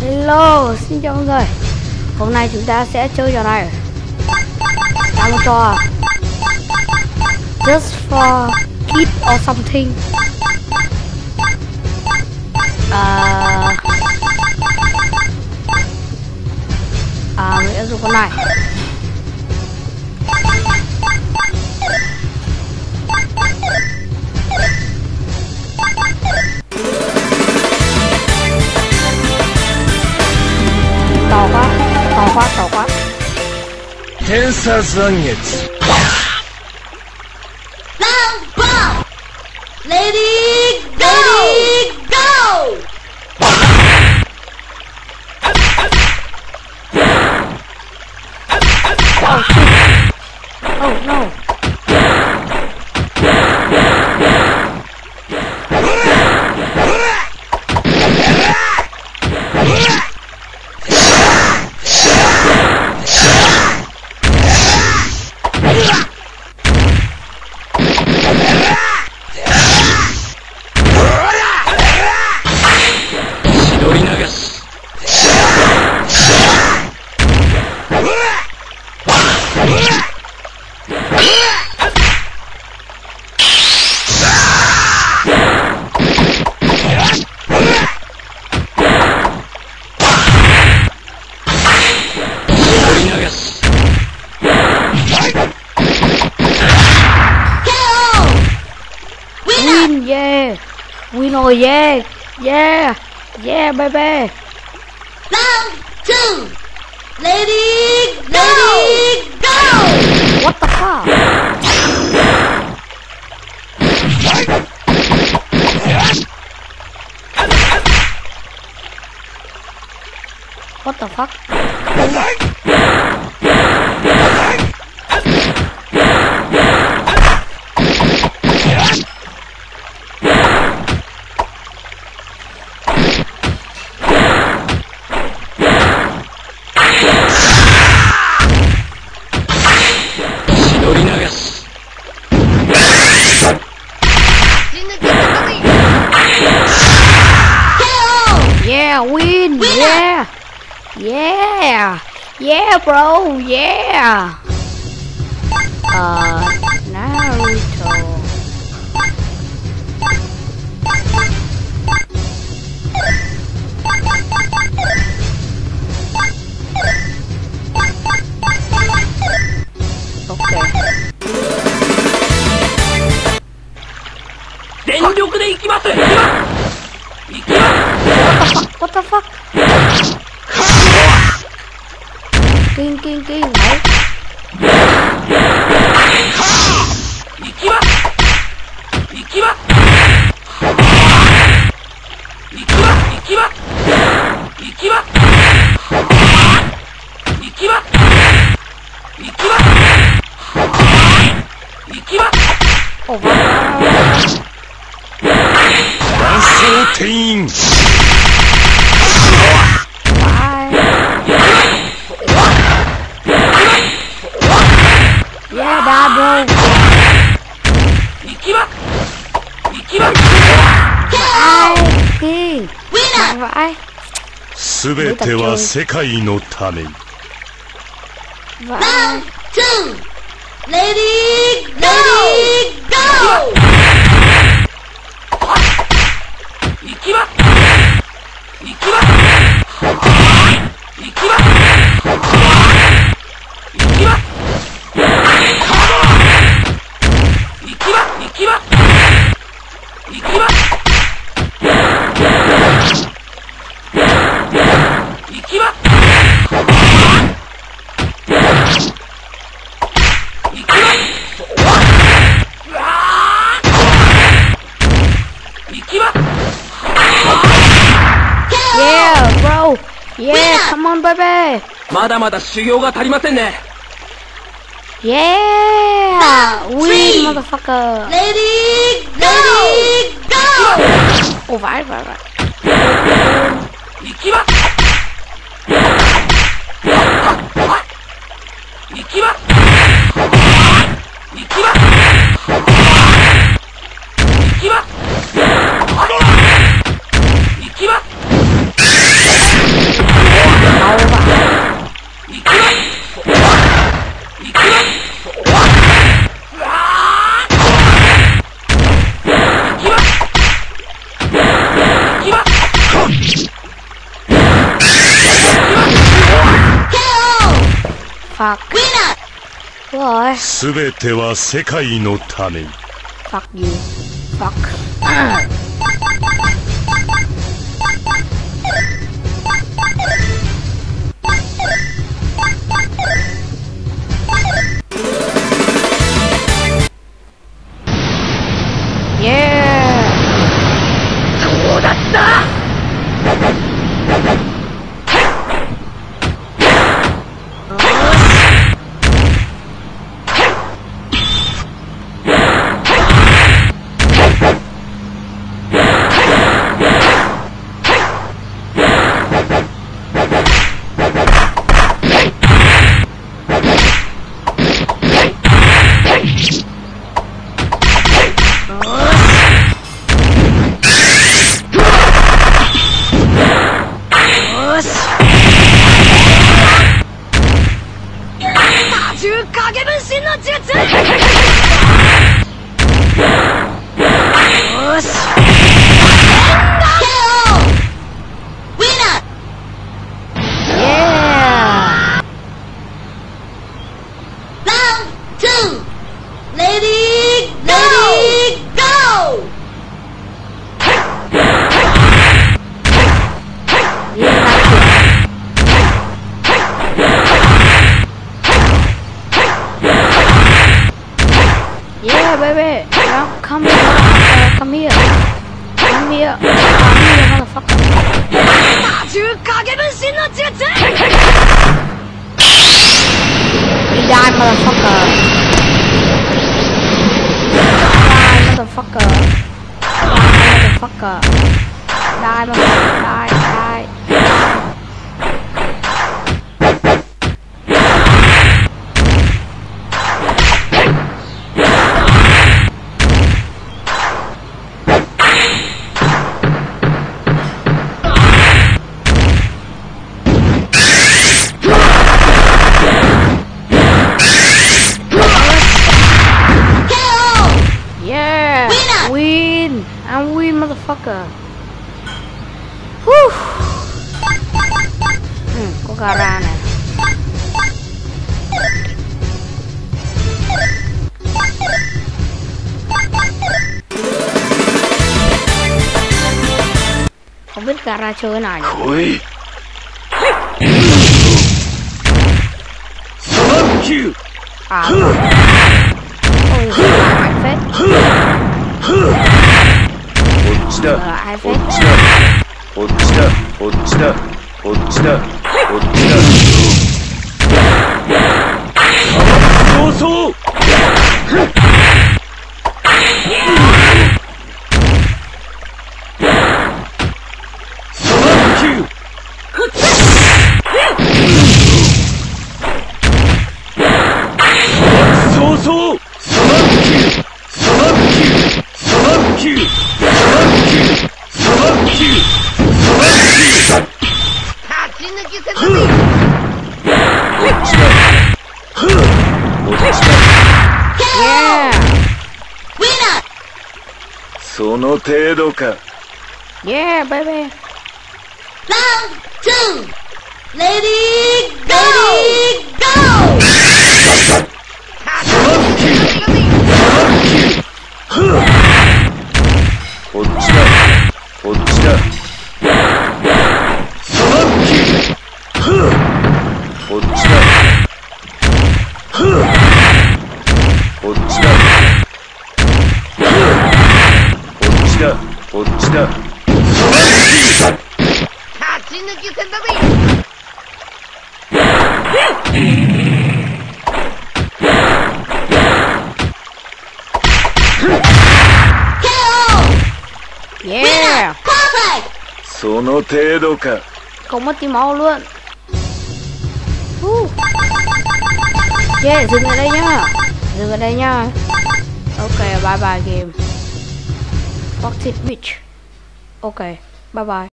Hello, xin chào mọi người. Hôm nay chúng ta sẽ chơi trò này. Là một trò Just for keep or something. À. À, mình sẽ dùng con này. 天差残月 win know, yeah yeah yeah baby Round two! Lady go! Lady go! what the fuck what the fuck Yeah, win! Winner! Yeah! Yeah! Yeah, bro! Yeah! Uh, Naruto. ン性ン員ンおばあ。ボン全ては世界のためにワン・ツーレディー・ゴーレディー・ゴー行きま行きま行きまイエーイカモンベベーまだまだ修行が足りませんね。イエーイウィーレディーゴーおわいわいわい行きます。Fuck Winner! Rồi すべては世界のために Fuck you Fuck 中影分身の術！here, baby. No, come here. Uh, come here. Come here. Come here, motherfucker. You die, motherfucker. Die, motherfucker. Die, motherfucker. Die, motherfucker. Die. À? cờ Woo. ừ, có gara này không biết gara chơi thế nào nhỉ à. Look. その程度か Yeah, baby. Round two! Lady, lady, go! こっこっちだ勝ち抜き戦だぜ KO! Yeah. Perfect! その程度か Không mất tí máu luôn. Uh. Yeah, dừng ở đây nhá. Dừng ở đây nhá. Ok, bye bye game. Boxing Beach. Ok, bye bye.